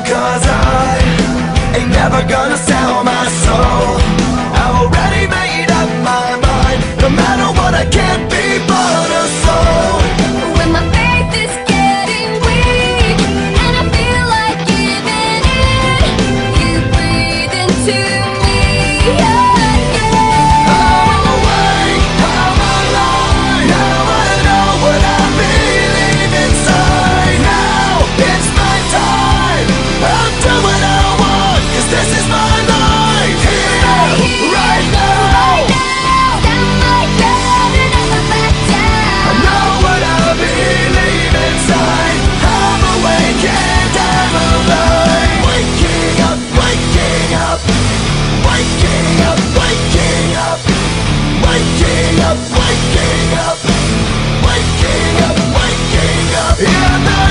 cause I ain't never gonna sell my soul. E até tá